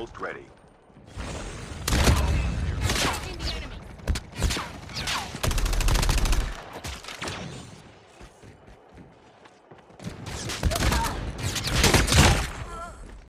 almost ready.